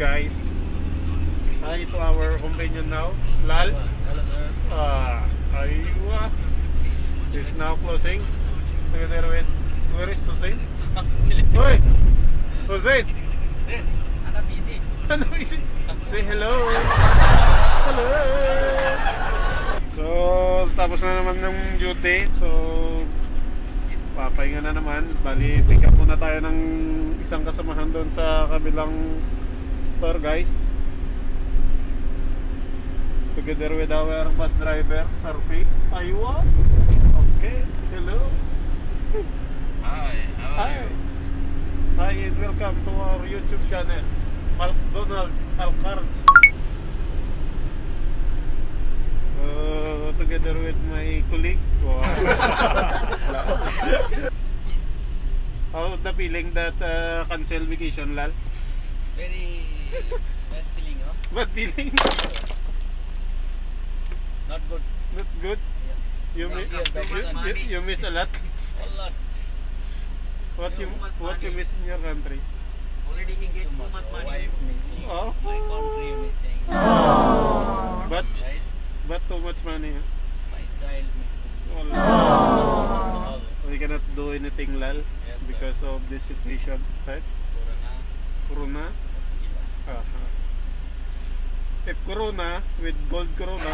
guys. Hi to our companion now, Lal. Sir. Ah, aywa. Is now closing. Together with where is Hussein? Hoy! Hussein! Sir, anak busy. Ano it? Say hello! Hello! So, tapos na naman ng duty. So, papahinga na naman. Bali, pick up muna tayo ng isang kasamahan doon sa kabilang store guys. Together with our bus driver, Sarpi. Aywa! Okay, hello! Hi, how Hi. Hi and welcome to our YouTube channel, McDonald's Alcards. Uh, together with my colleague. Wow. How the feeling that uh, cancel vacation, Lal? Very bad feeling, no? Bad feeling? Not good. Not good? You Yes, miss, you, you, you miss a lot? A lot. What you, Too much what you miss in your country? Already he get too much money. Wife missing. Oh. My country missing. Oh. But, Right? but too much money, huh? My child missing. Wala. All. We cannot do anything, Lal, Yes, sir. because of this situation, right? Corona. Corona. If Corona with gold Corona.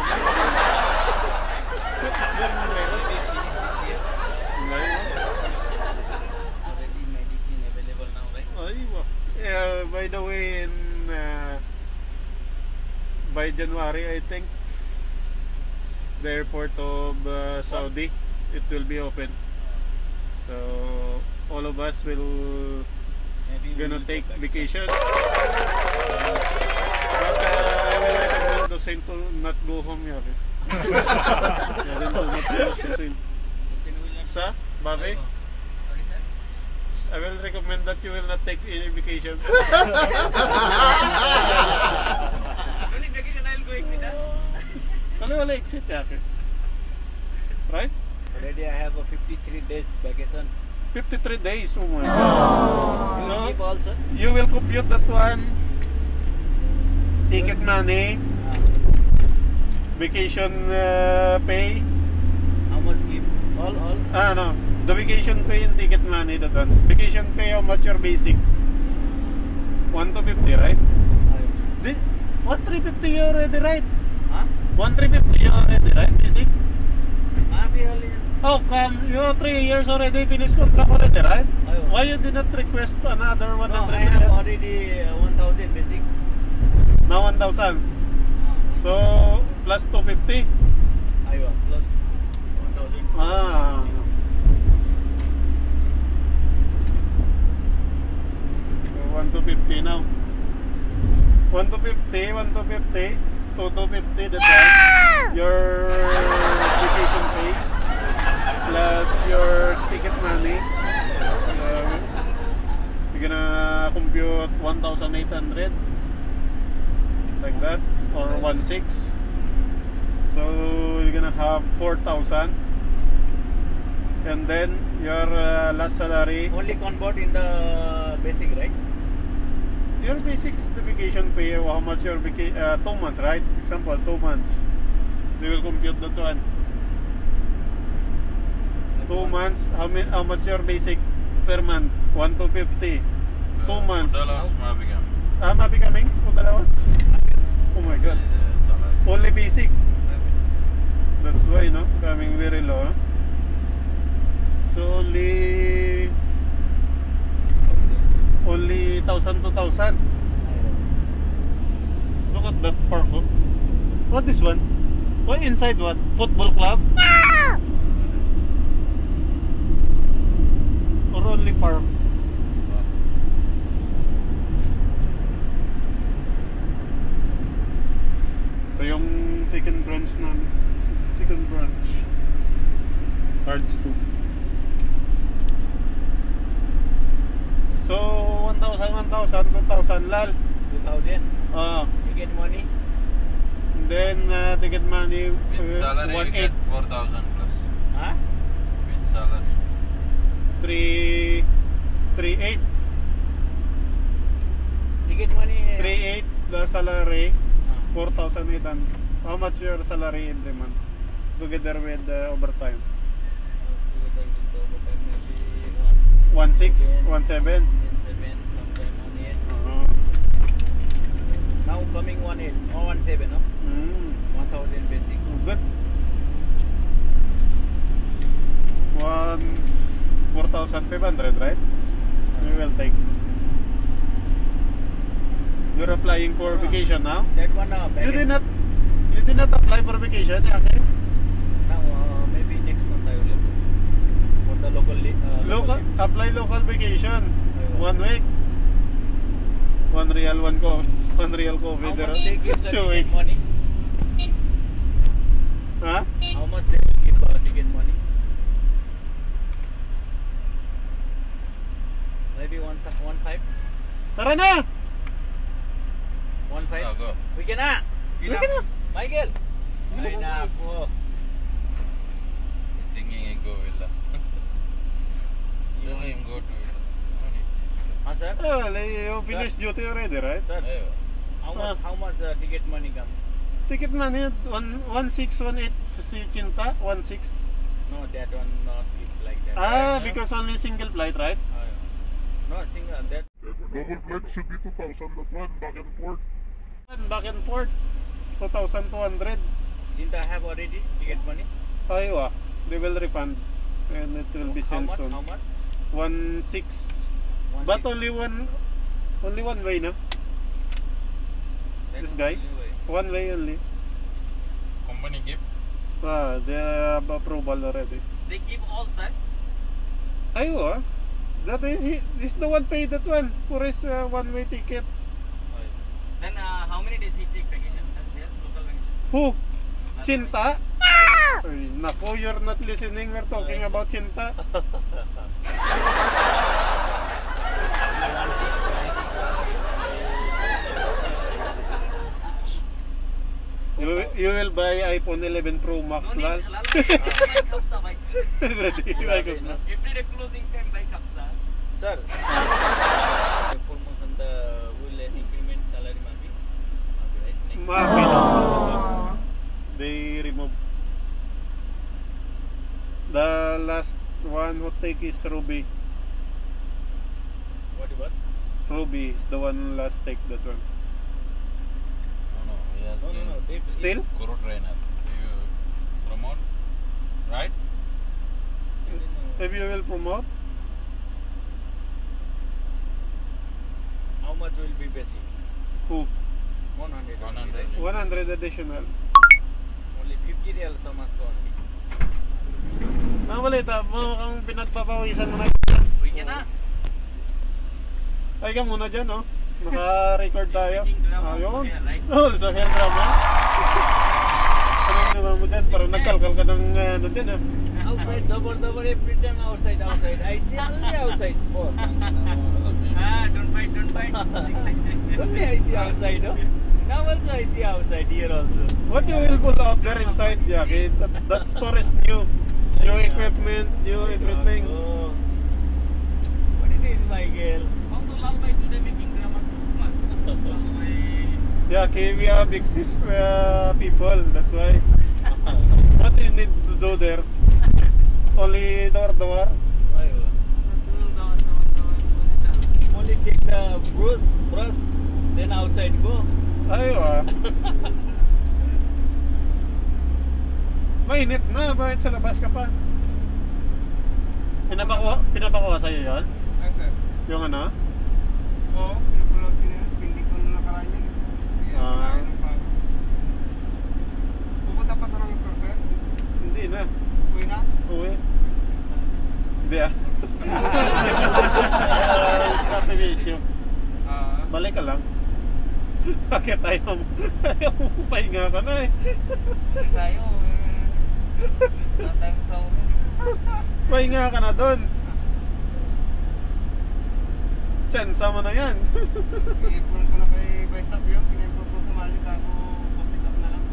Uh, by the way, in, uh, by January, I think, the airport of uh, Saudi, it will be open. So, all of us will Maybe gonna take vacation. Recommend to not go home yet. Yeah, then to not go to Saint. Listen, will not- Sa? Babe? Sorry, sir? I will recommend that you will not take any vacation. Only vacation I'll go with that. Kali wala exit yake. Right? Already I have a 53 days vacation. 53 days, oh my You god. will So, you will compute that one. Ticket money, vacation uh, pay. How much give? All, all? Ah, no. The vacation pay and ticket money, that one. Vacation pay, how much your basic? 1 to 50, right? Di, 1 350 you already, right? Huh? 1 350 you already, right? Basic? हाँ भी all How come? You 3 years already finished contract already, right? Why you did not request another 100 No, I have already uh, 1000 basic. Now 1,000. So, plus 250. Ayo, plus 1000. Ah. So, 1 to 50 now. 1 to 50, 1 to 50, 2 to 50, that's right. Your vacation pay plus your ticket money. Uh, you're gonna compute 1,800 like that or 1,6. So you're gonna have 4,000 and then your uh, last salary. Only convert in the basic, right? your basic is the vacation pay how much your vacation uh, two months right? Example two months. They will compute that one. Two months how many how much your basic per month? 1 to 50 two months. Dalam semua bigam. ah mapi kaming food allowance oh my god only basic that's why no coming very low no? so only only 1000 to 1000 Look at that park. oh. What this one? What inside what? Football club? Ah! Or only park? Yung second branch namin. Second branch. Cards 2. So, 1,000, 1,000, 2,000 lal. 2000. Ah. Ticket money. And then uh, ticket money With uh, salary one you eight get 4,000 plus. Huh? With salary. three three eight Ticket money. uh, the salary Ah. 4,800. How much your salary every month? Together with the overtime. Together with the overtime, maybe one 1.6, Ten. 1.7. ten seven, sometime one eight. Uh, Now coming one eight or one seven, no? mm, One thousand basic. good. One 4,500, right? We will take. You're applying for Ah. vacation now? That one uh, You did not did not apply for vacation, okay? Now uh, maybe next month I will for the local uh, Local leave. apply local vacation. Ayun. One week. One real, one co one real How COVID. much they give the money? Ha? How much they give uh, ticket money? Maybe one one five, Tara na! one five. Yeah, go. We can ah. We can na. Michael. Ay na. nako. Thinking I go Villa. Let him go to Villa. No need. Ah sir. Oh, you finished duty already, right? Sir. How much? Ah. How much uh, ticket money come? Ticket money, one, one six, one eight, si Chinta, one six. No, that one not like that. Ah, Right, because only single flight, right? uh, no, single that. Double flight should be 2,000 that one, back and forth. Back and forth, 2,200. Sinta have already ticket money. Aywa, they will refund. And it will be How sent much? soon. How much? One six. One But six. only one, only one way, no? This guy? way. One way only. Company give? Ah, they have approval already. They give all, sir. Aywa, that is, he, this the one paid that one for his uh, one way ticket. Then uh, how many days he take Who? Chinta? Ay, naku, you're not listening. We're talking about Chinta. You, you will buy iPhone 11 Pro Max, No lal. need, lal. Buy kapsa. Every day, clothing time buy kapsa. Sir, promotion the will increment salary maybe. Okay, right? Next. Mapi. They remove. The last one who take is Ruby. What about? Ruby is the one last take that one. No, no. He has No, no, no. They, Still? Guru trainer. You promote? Right? If you will promote, How much will be basic? who? 100. 100. 100 additional. Only 50 real so much only. Ang balita, mo kang pinagpapawisan mo na. Weekend na. Ay ka muna dyan, no? Naka-record tayo. Ayun. Oh, sa hair drama. Anong naman mo dyan? Parang nagkalkal ka ng uh, ano dyan, ah. Outside, double, double, every time outside, outside. I see only outside. Oh, Ah, don't fight, don't fight. only I see outside, no? Now also I see outside, here also. What you will pull out there inside, Jackie? That, that store is new. New equipment, new everything. Oh. What it is, my girl? Also, Lal Bhai today making drama too much. Lal Bhai. Jackie, we have exist uh, people, that's why. What you need to do there? Only door-door? Why, oh? Only take the brush, brush, then outside go. Ayo ah. Mainit na, bakit sa labas ka pa? Pinapakuha, pinapakuha sa'yo yun? Ay, sir. Yung ano? Oo, pinapulog ko na. Hindi ko na nakaraan yan. Kaya, Ah. ng pa- Pupunta pa ito ng store, sir? Hindi na. Uwi na? Uwi. Hindi ah. Kasi may issue. Ah. Balik ka lang. Bakit ayaw mo? Ayaw mo pahinga ka na eh. tayo, eh. Tayong sa uwi. Pahinga ka na doon. Tsansa mo na yan. I-inform ko na kay Baisap yun. Pinag-inform ko sumali ako. Pick up na lang.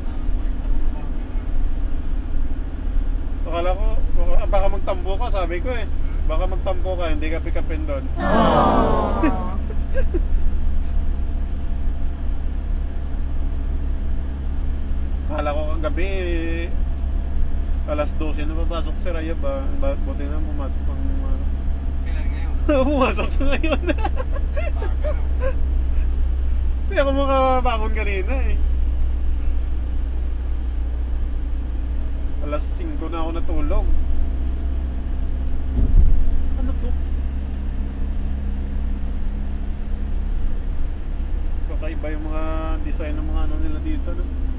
Akala ko, baka- baka magtambo ka, sabi ko eh. Baka magtambo ka, hindi ka pick upin doon. Sabi, alas 12 na papasok si Raya ba? Buti na pumasok pang ano. Kailan ngayon? pumasok siya ngayon. Hindi ako makabakon kanina eh. Alas 5 na ako natulog. Ano to? Kakaiba yung mga design ng mga ano nila dito. No?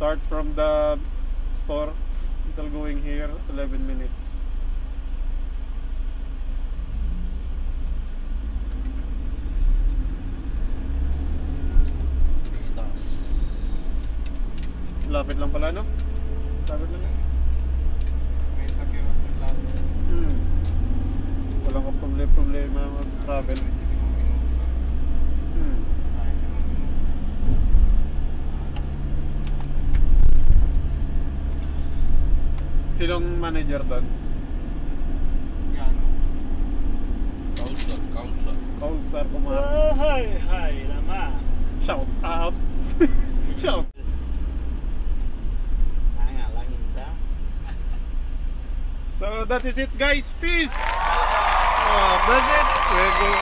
Start from the store until going here 11 minutes. Lapit lang pala no? Lapit lang. Hmm. Walang ka problem problema mag-travel. Limang Sinong manager doon? Kausar, kausar. Kausar Kumar. Hai, hai, lama. Shout out. Shout. Tanga langin ta. So that is it guys. Peace. Oh, that's it. We're going